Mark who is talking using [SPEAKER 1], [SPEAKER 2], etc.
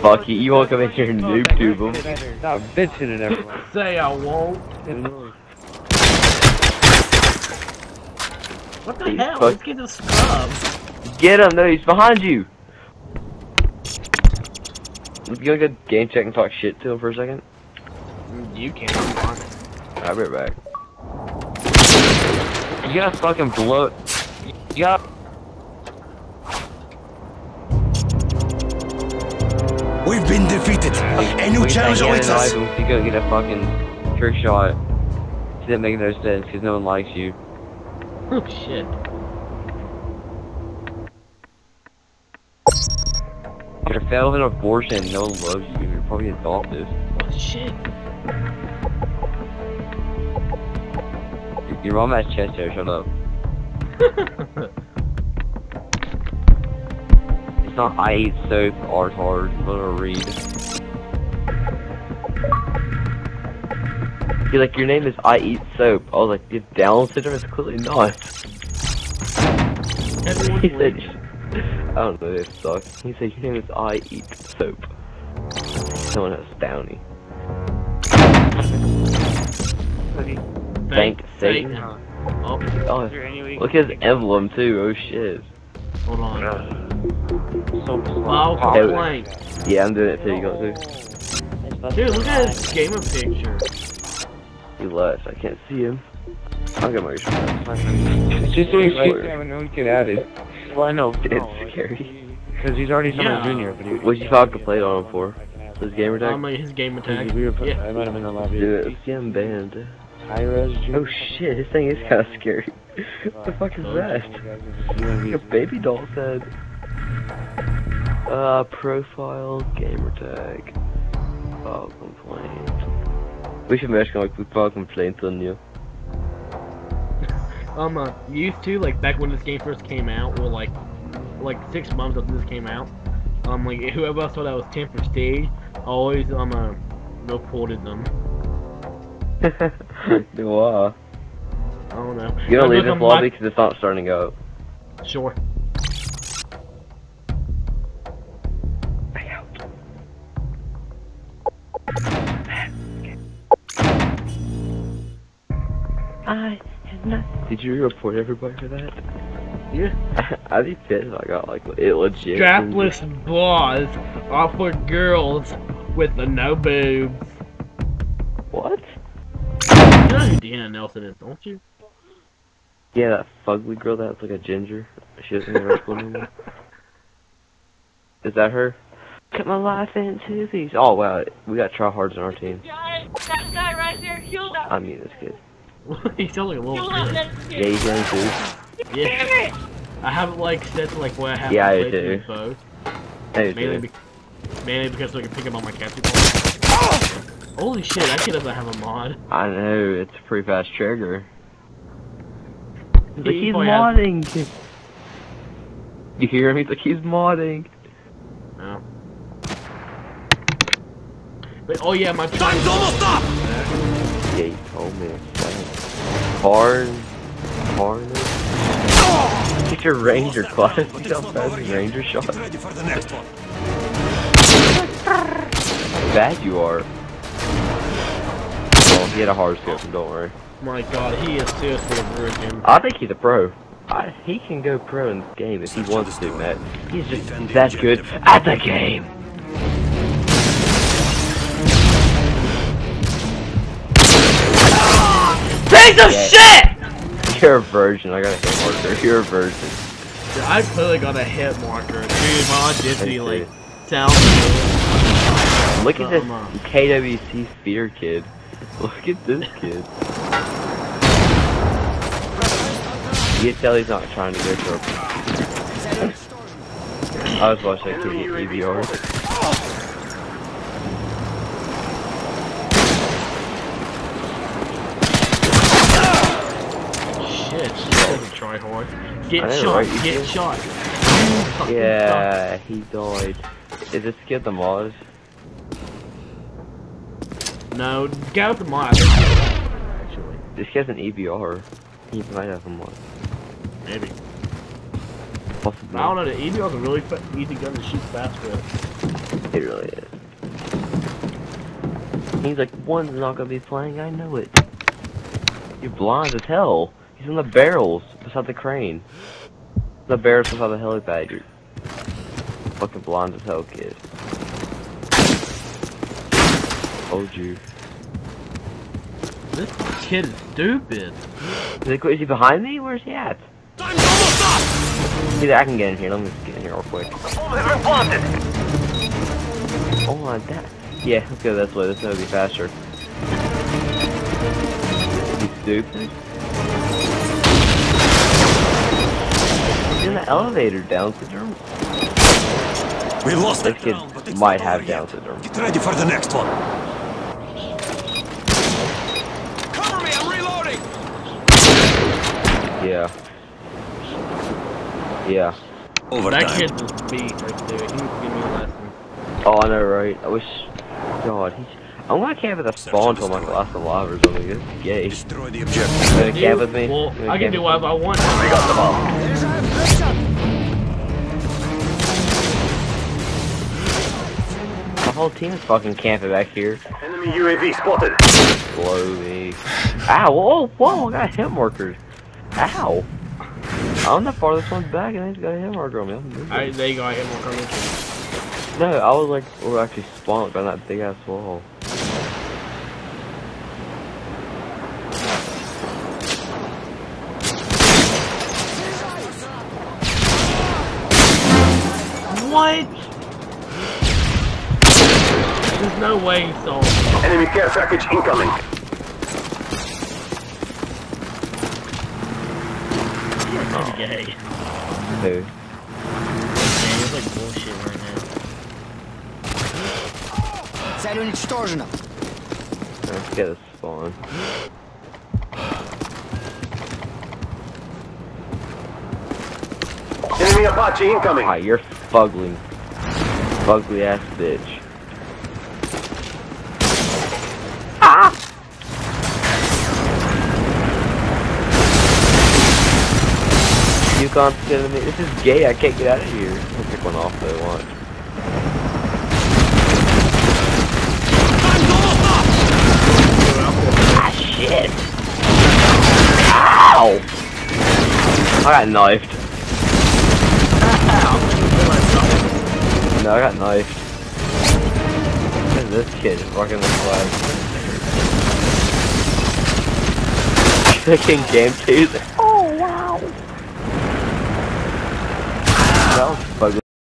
[SPEAKER 1] Fuck you, you won't come in here and noob tube him.
[SPEAKER 2] Stop bitching at everyone.
[SPEAKER 3] Say I won't. What the hell? Let's get the scrub.
[SPEAKER 1] Get him, no, he's behind you! You gonna go game check and talk shit to him for a second?
[SPEAKER 3] You fine.
[SPEAKER 1] I'll be right back. You gotta fucking blow. You gotta.
[SPEAKER 4] We've been defeated. A new challenge
[SPEAKER 1] can't
[SPEAKER 4] awaits
[SPEAKER 1] get
[SPEAKER 4] us.
[SPEAKER 1] in life If you go get a fucking trick shot, it didn't make no sense because no one likes you.
[SPEAKER 3] Oh shit.
[SPEAKER 1] You're a failed an abortion, no one loves you. You're probably adopted.
[SPEAKER 3] Oh shit.
[SPEAKER 1] Your- Your mom has chest hair. Shut up. It's not I eat soap, art hard, little read. You're like, your name is I eat soap. I was like, you have Down syndrome? It's clearly not.
[SPEAKER 3] Everyone's
[SPEAKER 1] He said. I don't know, it sucks. He said, your name is I eat soap. Someone has Downy. Okay. Thank Satan.
[SPEAKER 3] Oh,
[SPEAKER 1] Oh,
[SPEAKER 5] Is oh, there any way
[SPEAKER 1] look at his emblem too, oh shit.
[SPEAKER 3] hold on.
[SPEAKER 2] So
[SPEAKER 3] Wow,
[SPEAKER 1] Hey,
[SPEAKER 3] complaint.
[SPEAKER 1] Yeah, I'm doing it too, you got to?
[SPEAKER 3] Dude, look at his gamer picture.
[SPEAKER 1] He left, I can't see him. I'll get my response.
[SPEAKER 2] It's just so he's having no one can add it.
[SPEAKER 5] Well, I know.
[SPEAKER 1] It's scary.
[SPEAKER 2] Because he's already summer
[SPEAKER 3] Yeah.
[SPEAKER 2] junior, but he
[SPEAKER 1] What'd you to play on him for? His gamer tag?
[SPEAKER 3] Um, his gamer tag.
[SPEAKER 2] we were put,
[SPEAKER 3] Yeah.
[SPEAKER 2] I might have been in the lobby.
[SPEAKER 1] Dude, let's get him banned.
[SPEAKER 2] High res junior.
[SPEAKER 1] Oh shit, this thing is kinda scary. what the fuck is that? Like a baby doll head. Uh, profile, gamer tag. File complaint. We should mention like we file complaints on you.
[SPEAKER 3] Um, uh, used to like back when this game first came out, or like, like six months after this came out. Um, like whoever else thought that was ten prestige, always um uh, reported them.
[SPEAKER 1] wow.
[SPEAKER 3] I don't know.
[SPEAKER 1] You don't
[SPEAKER 3] Uh,
[SPEAKER 1] leave this lobby because it's not starting up.
[SPEAKER 3] my- Sure.
[SPEAKER 1] I have not. Did you report everybody for that?
[SPEAKER 3] Yeah.
[SPEAKER 1] I'd be pissed if I got like it legit.
[SPEAKER 3] Strapless bras are for girls with the no boobs.
[SPEAKER 1] What?
[SPEAKER 3] You know who Deanna Nelson is, don't you?
[SPEAKER 1] Yeah, that fugly girl that's like a ginger. She doesn't have her school anymore. Is that her? Cut my life into these. Oh wow, we got tryhards on our team.
[SPEAKER 6] Guy, that guy right there, kill that.
[SPEAKER 1] I mean this kid.
[SPEAKER 3] he sounds like a little
[SPEAKER 6] Kill
[SPEAKER 3] kid.
[SPEAKER 1] Yeah,
[SPEAKER 6] kid.
[SPEAKER 1] he's in too.
[SPEAKER 3] Yeah. I have it like set to like where I have
[SPEAKER 1] Yeah,
[SPEAKER 3] to play
[SPEAKER 1] do.
[SPEAKER 3] through both.
[SPEAKER 1] Hey,
[SPEAKER 3] Mainly,
[SPEAKER 1] dude.
[SPEAKER 3] be mainly because so I can pick up on my capture ball. Oh! Holy shit, that kid doesn't have a mod.
[SPEAKER 1] I know it's a pretty fast trigger. He's like he's
[SPEAKER 3] probably has-
[SPEAKER 1] modding. You hear him? He's like he's modding. Oh.
[SPEAKER 3] No. But oh yeah, my
[SPEAKER 4] Time's almost up!
[SPEAKER 1] Yeah, he told me. Hard, hard. Get your ranger class. You how fast ranger shot.
[SPEAKER 4] Get ready for the next one.
[SPEAKER 1] bad you are. Oh, he had a hard scope, don't worry.
[SPEAKER 3] My god, he is seriously a virgin.
[SPEAKER 1] I think he's a pro. I, he can go pro in this game if he wants to, Matt. He's just that good at the game.
[SPEAKER 3] Piece of shit!
[SPEAKER 1] You're a virgin. I gotta hit marker. You're a virgin.
[SPEAKER 3] I clearly got a hit marker. Dude, my audacity
[SPEAKER 1] Thank
[SPEAKER 3] like sounds good.
[SPEAKER 1] Look at this
[SPEAKER 3] on.
[SPEAKER 1] KWC spear kid. Look at this kid. You can tell he's not trying to go for a... I was watching that kid get E EBR.
[SPEAKER 3] Shit, shit, a. Get
[SPEAKER 1] know,
[SPEAKER 3] shot,
[SPEAKER 1] right?
[SPEAKER 3] Get
[SPEAKER 1] did.
[SPEAKER 3] shot. You fucking
[SPEAKER 1] Yeah, he died. Is this kid the Moz?
[SPEAKER 3] suck. No, get out the mod. Actually,
[SPEAKER 1] This kid's an EBR. He might have a Moz.
[SPEAKER 3] maybe.
[SPEAKER 1] Possibly.
[SPEAKER 3] I don't know, the EBR is a really easy gun to shoot fast with.
[SPEAKER 1] It really is. He's like, one's not gonna be playing, I know it. You're blind as hell. He's in the barrels beside the crane. The barrels beside the helipad. You're fucking blind as hell, kid. Told you.
[SPEAKER 3] This kid is stupid.
[SPEAKER 1] Is he, is he behind me? Where's he at?
[SPEAKER 4] Time's almost up!
[SPEAKER 1] Either I can get in here. Let me just get in here real quick.
[SPEAKER 4] Bomb has been planted!
[SPEAKER 1] Oh my that. Yeah, let's go this way. This way will be faster. You stupid. He's in the elevator, Down syndrome.
[SPEAKER 4] We lost
[SPEAKER 1] This
[SPEAKER 4] that
[SPEAKER 1] kid
[SPEAKER 4] round, but it's
[SPEAKER 1] might have
[SPEAKER 4] over
[SPEAKER 1] Down
[SPEAKER 4] yet.
[SPEAKER 1] syndrome.
[SPEAKER 4] Get ready for the next one. Cover me, I'm reloading!
[SPEAKER 1] Yeah. Yeah.
[SPEAKER 4] Overtime.
[SPEAKER 3] That kid's a beast right there. He needs to give me a lesson.
[SPEAKER 1] Oh, I know, right? I wish. God, he's. I'm gonna camp at the spawn until my last alive or something. It's gay.
[SPEAKER 4] Destroy the objective.
[SPEAKER 1] You gonna camp with me?
[SPEAKER 3] Well,
[SPEAKER 1] You gonna
[SPEAKER 3] I can do
[SPEAKER 1] with
[SPEAKER 3] whatever I want.
[SPEAKER 4] We got the bomb.
[SPEAKER 1] Whole team is fucking camping back here.
[SPEAKER 4] Enemy UAV spotted.
[SPEAKER 1] Blow me. Ow! Whoa! Whoa! I got hit markers. Ow! I'm the farthest one back, and I just got a hit marker on me. I'm moving.
[SPEAKER 3] Alright, there you go. I hit more coming.
[SPEAKER 1] No, I was like, we're actually spawned by that big ass wall.
[SPEAKER 3] What? There's no way he saw me.
[SPEAKER 4] Enemy care package incoming.
[SPEAKER 3] That's gay.
[SPEAKER 1] Who?
[SPEAKER 3] Man, it's like bullshit right now.
[SPEAKER 7] Цель уничтожена.
[SPEAKER 1] Let's get a spawn.
[SPEAKER 4] Enemy Apache incoming.
[SPEAKER 1] Ah, you're fugly. Fugly ass bitch. You can't get me. This is gay. I can't get out of here. I'll pick one off though. Watch.
[SPEAKER 4] Time's almost up!
[SPEAKER 1] Ah shit! Ow! I got knifed. No, I got knifed. Look at this kid rocking the flag. Clicking game two. Oh wow! That was fugly.